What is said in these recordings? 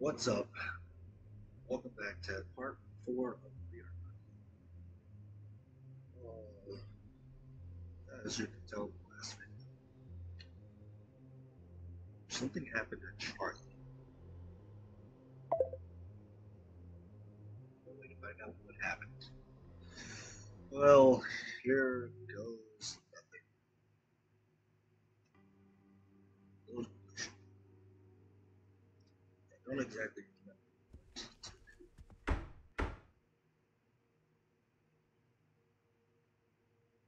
What's up? Welcome back to part four of the uh, As you can tell last video, something happened to Charlie. Only to find out what happened. Well, here don't exactly remember.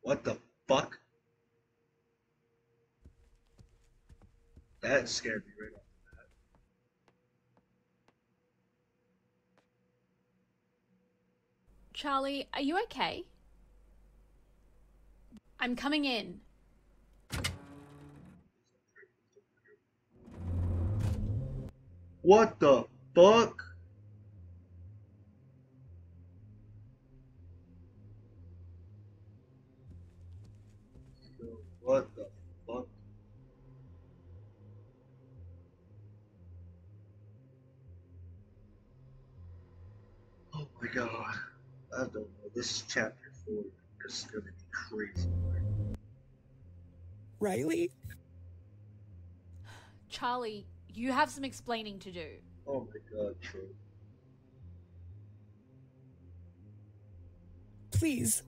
What the fuck? That scared me right off the bat. Charlie, are you okay? I'm coming in. What the fuck? What the fuck? Oh my god. I don't know. This is chapter 4. This is gonna be crazy. Riley? Charlie, you have some explaining to do. Oh my god, Troy. Please.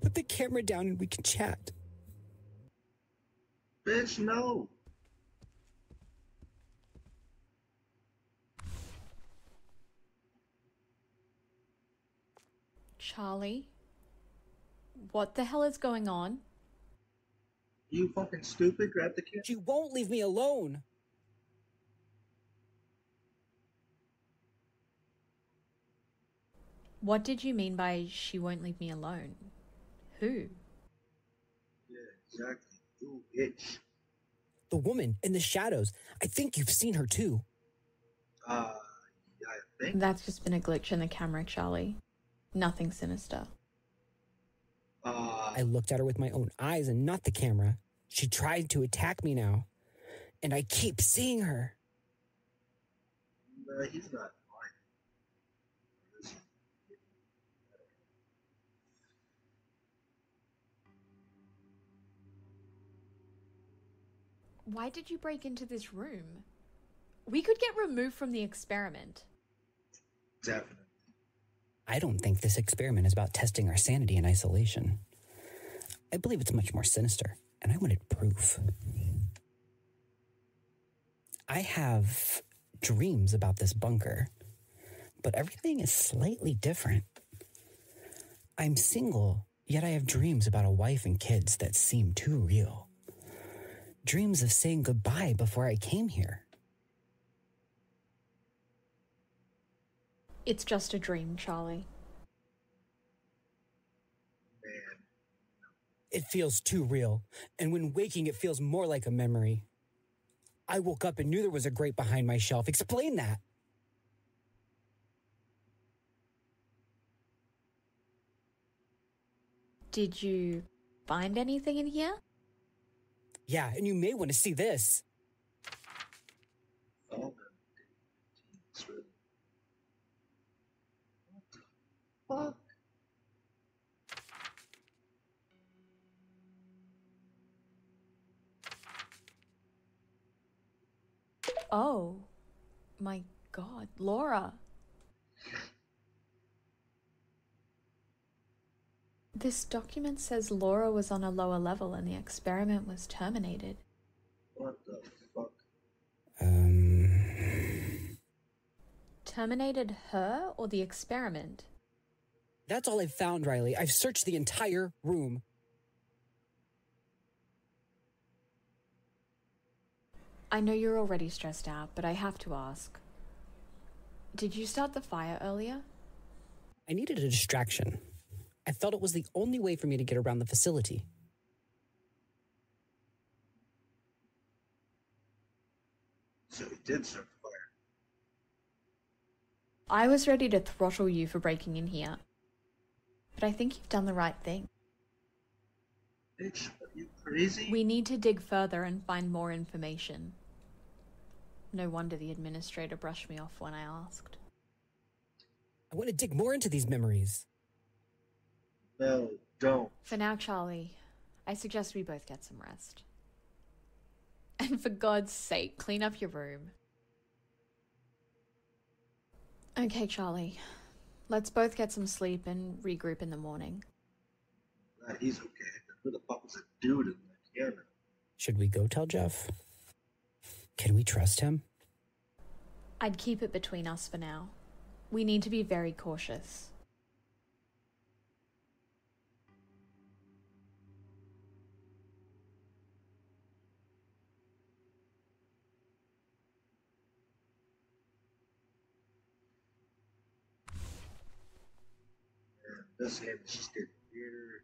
Put the camera down and we can chat. Bitch, no. Charlie? What the hell is going on? You fucking stupid. Grab the camera. She won't leave me alone. What did you mean by she won't leave me alone? Who? Yeah, exactly. You bitch. The woman in the shadows. I think you've seen her too. Uh, yeah, I think. That's just been a glitch in the camera, Charlie. Nothing sinister. Uh, I looked at her with my own eyes and not the camera. She tried to attack me now. And I keep seeing her. no, he's not Why did you break into this room? We could get removed from the experiment. Definitely. I don't think this experiment is about testing our sanity in isolation. I believe it's much more sinister, and I wanted proof. I have dreams about this bunker, but everything is slightly different. I'm single, yet I have dreams about a wife and kids that seem too real. Dreams of saying goodbye before I came here. It's just a dream, Charlie. Man, It feels too real, and when waking, it feels more like a memory. I woke up and knew there was a grate behind my shelf. Explain that. Did you find anything in here? Yeah, and you may want to see this. Oh, my God, Laura. This document says Laura was on a lower level and the experiment was terminated. What the fuck? Um, Terminated her or the experiment? that's all I've found, Riley. I've searched the entire room. I know you're already stressed out, but I have to ask. Did you start the fire earlier? I needed a distraction. I felt it was the only way for me to get around the facility. So he did start the fire. I was ready to throttle you for breaking in here. But I think you've done the right thing. Bitch, are you crazy? We need to dig further and find more information. No wonder the administrator brushed me off when I asked. I want to dig more into these memories. No, don't. For now, Charlie, I suggest we both get some rest. And for God's sake, clean up your room. Okay, Charlie. Let's both get some sleep and regroup in the morning. Nah, he's okay. Who the fuck was that dude in the camera? Should we go tell Jeff? Can we trust him? I'd keep it between us for now. We need to be very cautious. This game is just getting weird.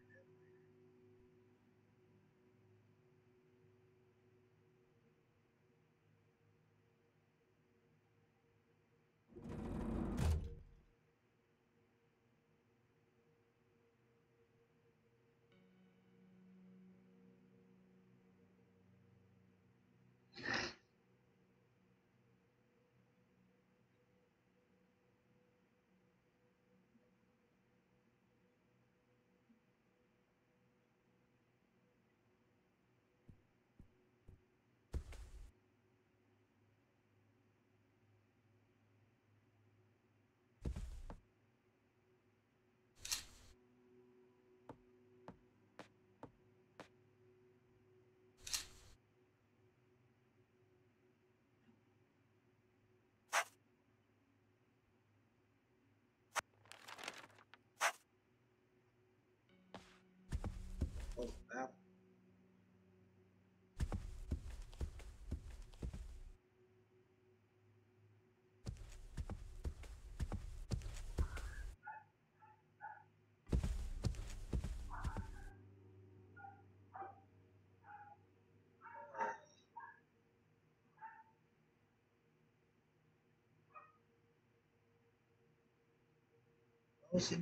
Oh, wow. I don't see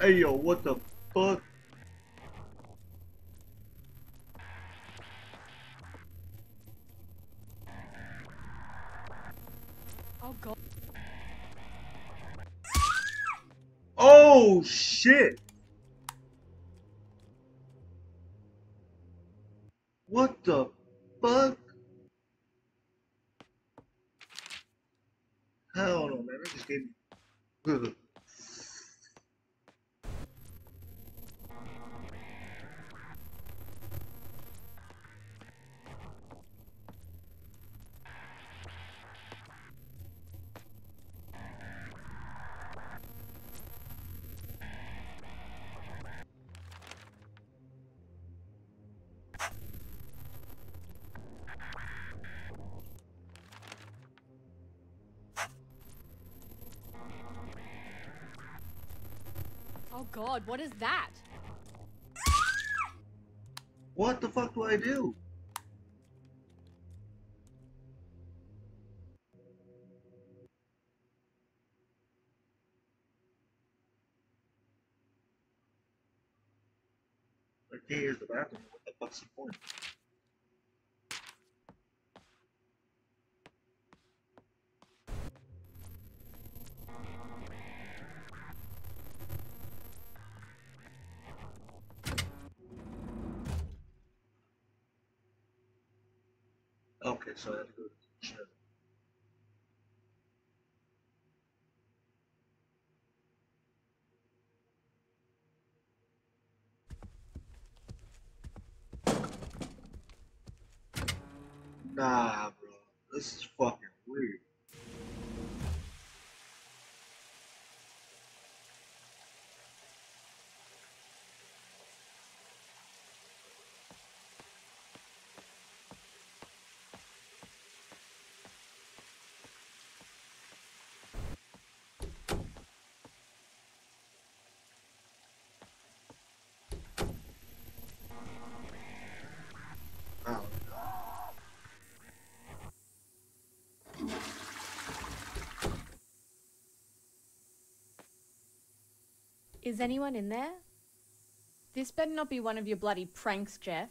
Hey yo, what the fuck? God, what is that? What the fuck do I do? Okay, here's the bathroom. What the fuck's the point? Is anyone in there? This better not be one of your bloody pranks, Jeff.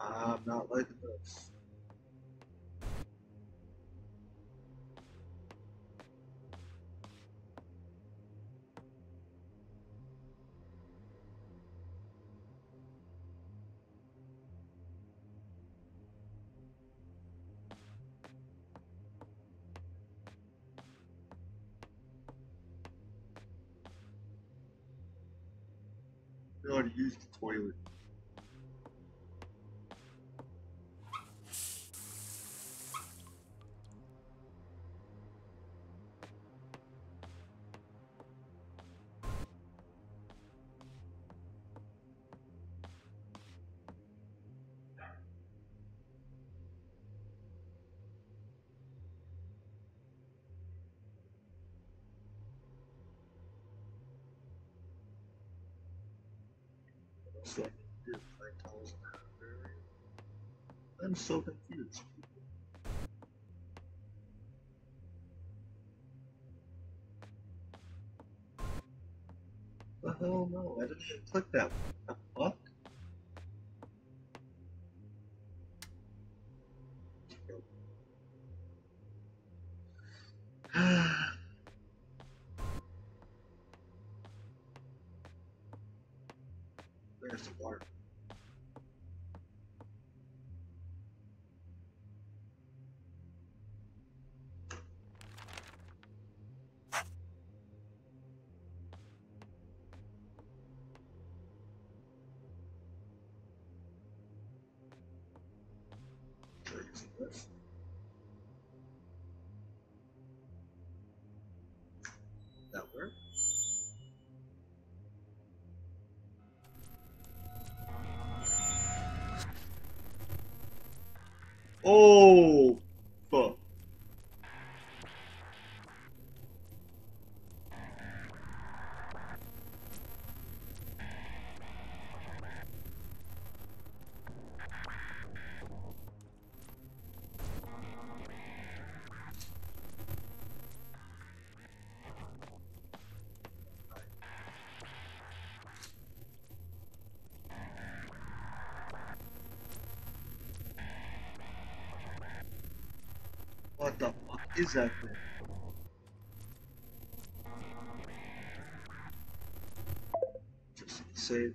I'm not liking this. Area. I'm so confused. The hell no, I didn't even click that. What That work? Oh, thing? Just save.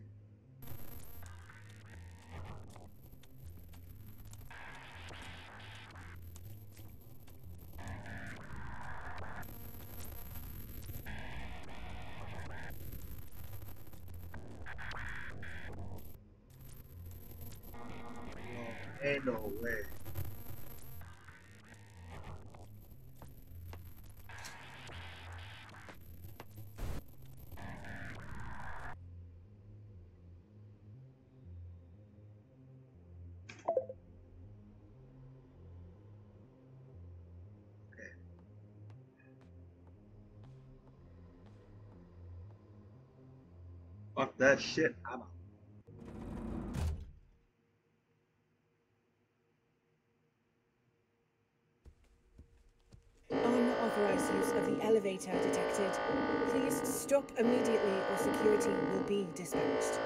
Ain't no way. Fuck that shit. I'm out. Unauthorized use of the elevator detected. Please stop immediately or security will be dispatched.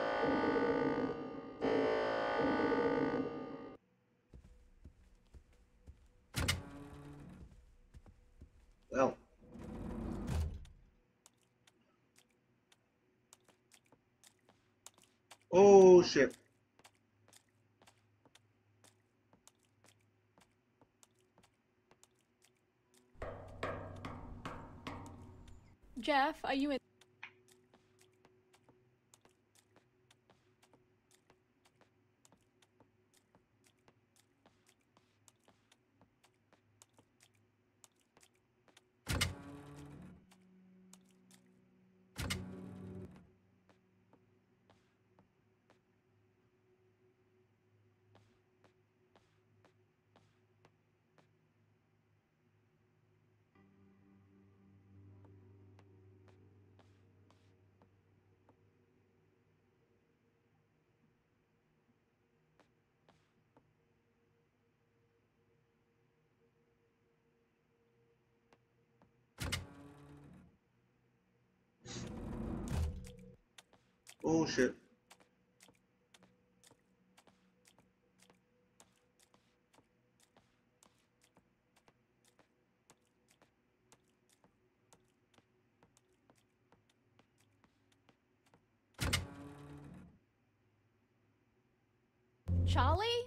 Well. Oh shit. Jeff, are you in? Oh shit. Charlie?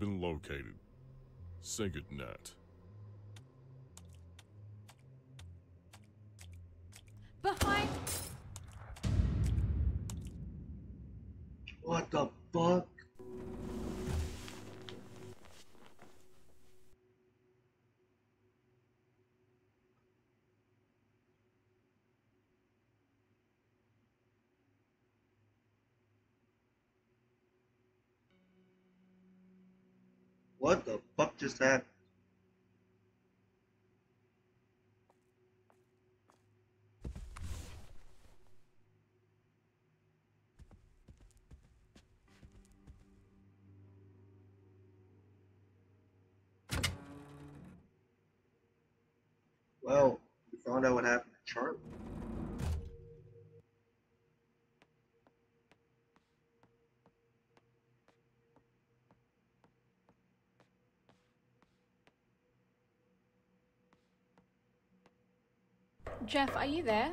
Been located. Say goodnight. Behind. What the fuck? What the fuck just happened? Well, we found out what happened to Charlie. Jeff, are you there?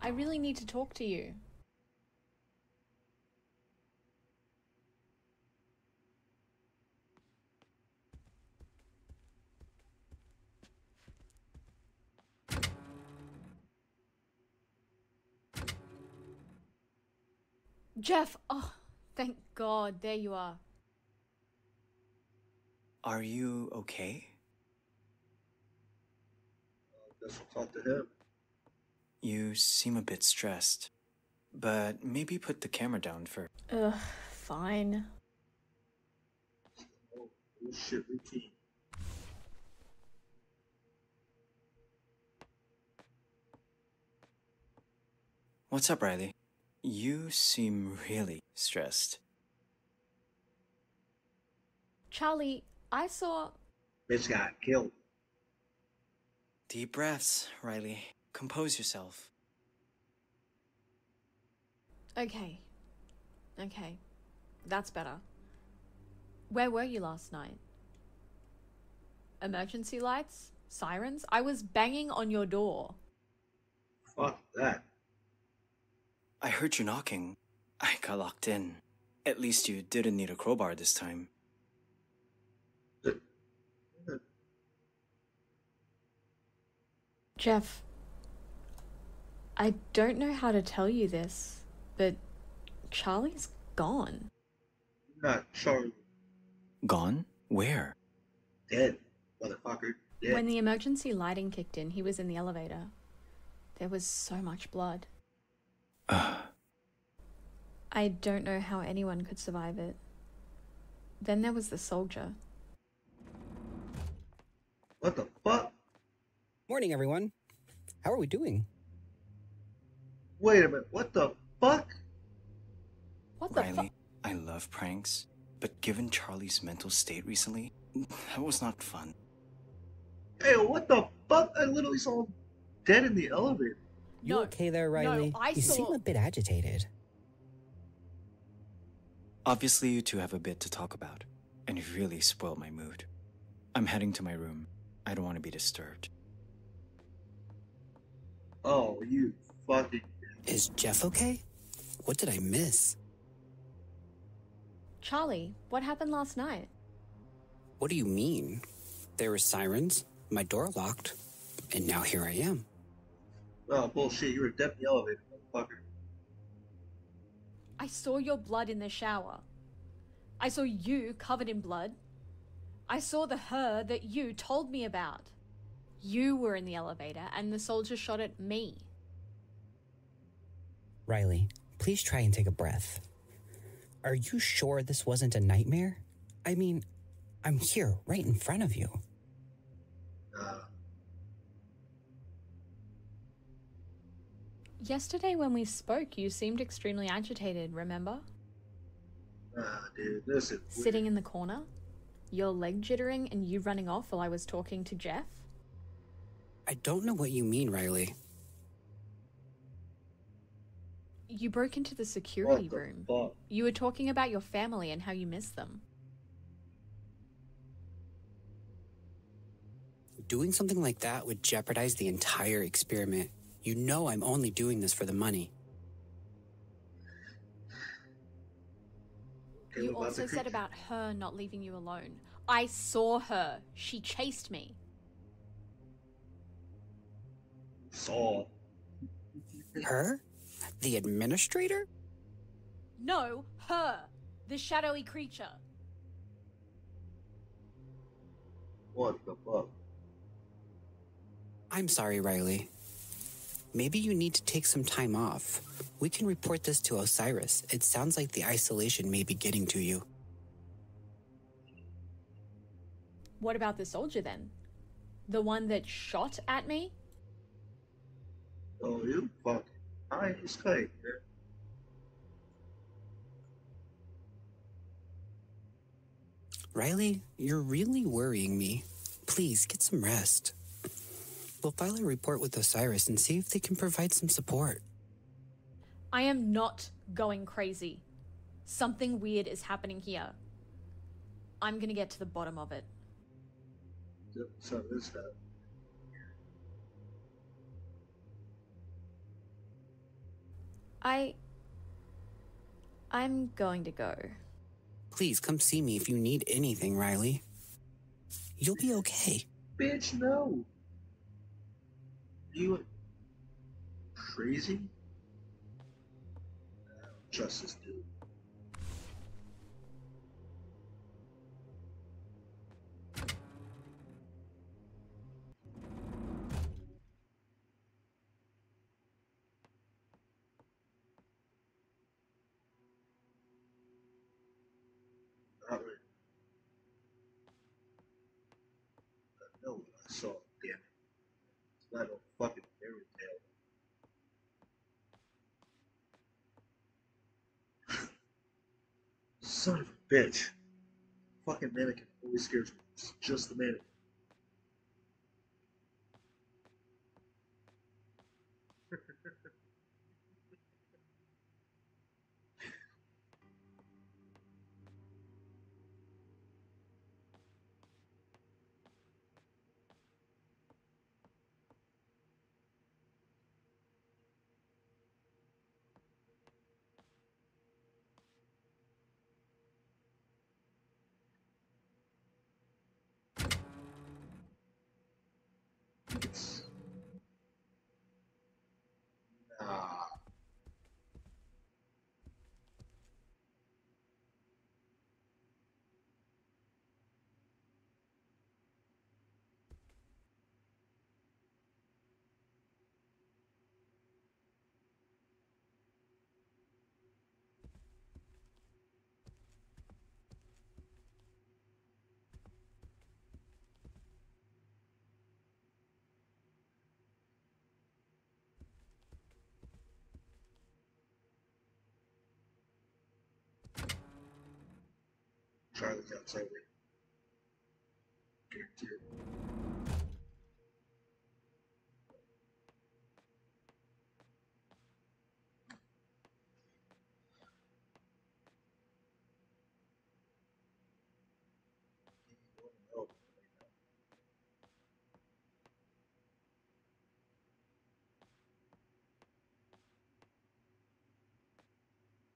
I really need to talk to you. Jeff, oh, thank God, there you are. Are you okay? Guess we'll talk to him. You seem a bit stressed. But maybe put the camera down for. Ugh, fine. Oh, shit routine. What's up, Riley? You seem really stressed. Charlie, I saw. Bitch got killed. Deep breaths, Riley. Compose yourself. Okay. Okay. That's better. Where were you last night? Emergency lights? Sirens? I was banging on your door. Fuck that. I heard you knocking. I got locked in. At least you didn't need a crowbar this time. Jeff, I don't know how to tell you this, but Charlie's gone. Not Charlie. Gone? Where? Dead. Motherfucker. Dead. When the emergency lighting kicked in, he was in the elevator. There was so much blood. Ugh. I don't know how anyone could survive it. Then there was the soldier. What the fuck? Morning, everyone. How are we doing? Wait a minute. What the fuck? What the fuck? Riley, I love pranks, but given Charlie's mental state recently, that was not fun. Hey, what the fuck? I literally saw him dead in the elevator. You No, okay there, Riley? I you seem a bit agitated. Obviously, you two have a bit to talk about, and you've really spoiled my mood. I'm heading to my room. I don't want to be disturbed. Oh, you fucking. Is Jeff okay? What did I miss? Charlie, what happened last night? What do you mean? There were sirens, my door locked, and now here I am. Oh, bullshit. You were dead in the elevator, motherfucker. I saw your blood in the shower. I saw you covered in blood. I saw the her that you told me about. You were in the elevator and the soldier shot at me. Riley, please try and take a breath. Are you sure this wasn't a nightmare? I mean, I'm here, right in front of you. Uh, Yesterday, when we spoke, you seemed extremely agitated, remember? nah, dude. This is. Sitting in the corner, your leg jittering, and you running off while I was talking to Jeff? I don't know what you mean, Riley. You broke into the security What the room. fuck? You were talking about your family and how you miss them. Doing something like that would jeopardize the entire experiment. You know I'm only doing this for the money. You also said about her not leaving you alone. I saw her. She chased me. Saw. Her? The administrator? No, her. The shadowy creature. What the fuck? I'm sorry, Riley. Maybe you need to take some time off. We can report this to Osiris. It sounds like the isolation may be getting to you. What about the soldier then? The one that shot at me? Oh, you fucking high it's kite, man. Riley, you're really worrying me. Please get some rest. We'll file a report with Osiris and see if they can provide some support. I am not going crazy. Something weird is happening here. I'm gonna get to the bottom of it. So this stuff. I. I'm going to go. Please come see me if you need anything, Riley. You'll be okay. Bitch, no. You crazy? I don't trust this dude. Not really. I know what I saw, damn it. It's not a fucking fairy tale. Son of a bitch. Fucking mannequin always scares me. It's just the mannequin. Nah. Oh,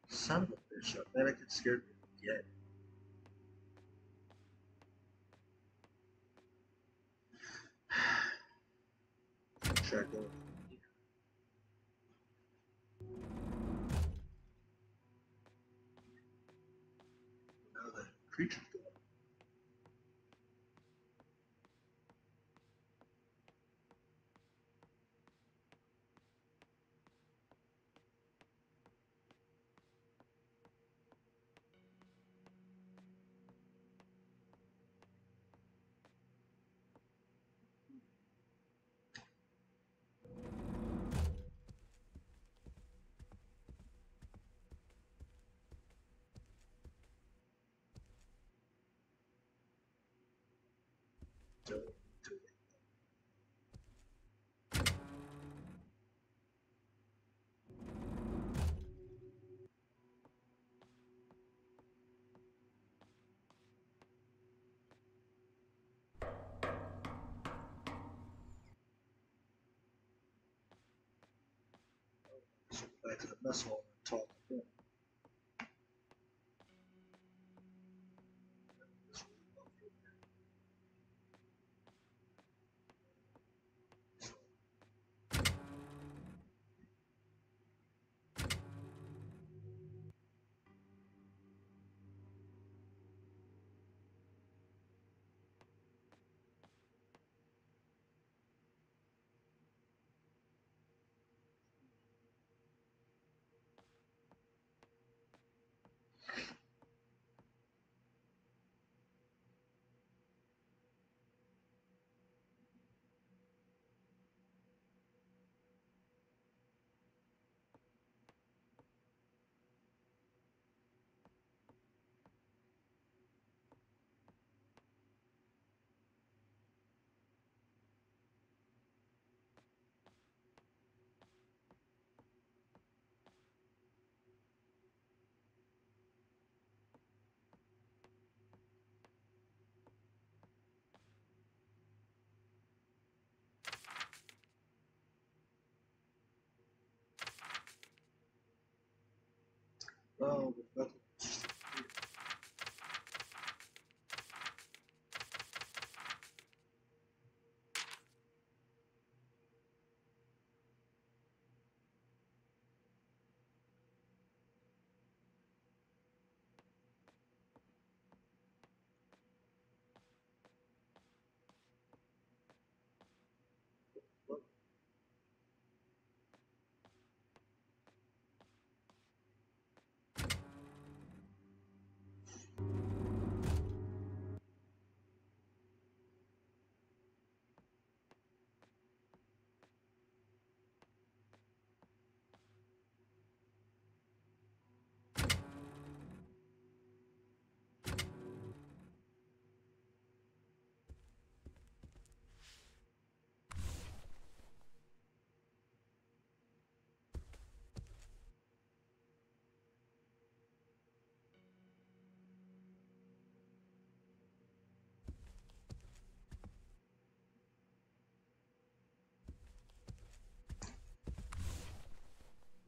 Son of a bitch, I bet I could scare me. Try going. Now the back to the mess and talk to them. Oh, Nothing.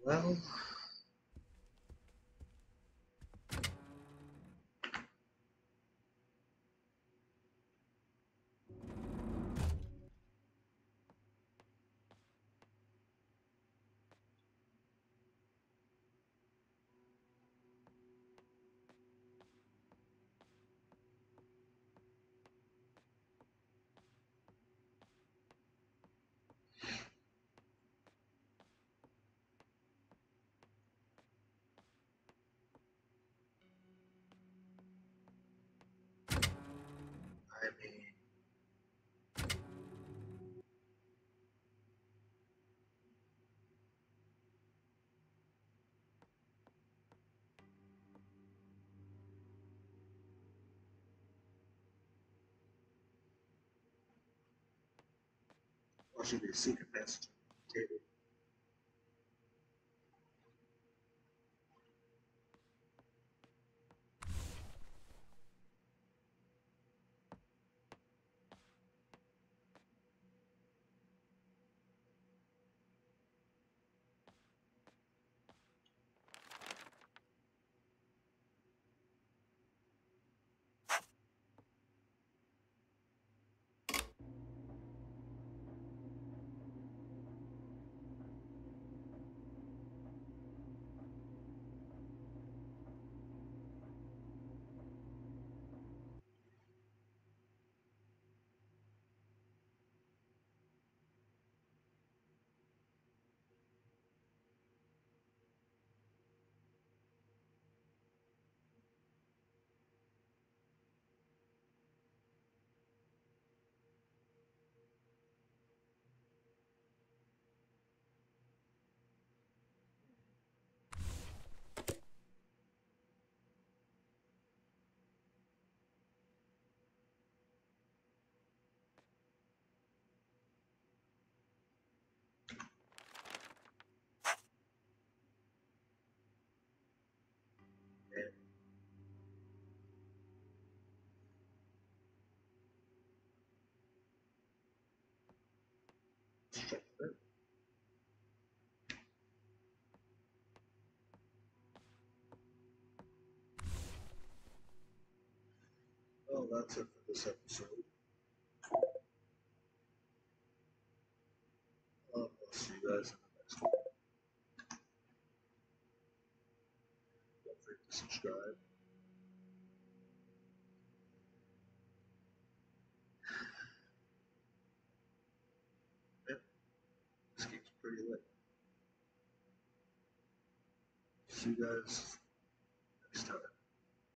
Well, Watching the secret passage table. Well, that's it for this episode. Um, I'll see you guys in the next one. Don't forget to subscribe. Yep, this game's pretty lit. See you guys.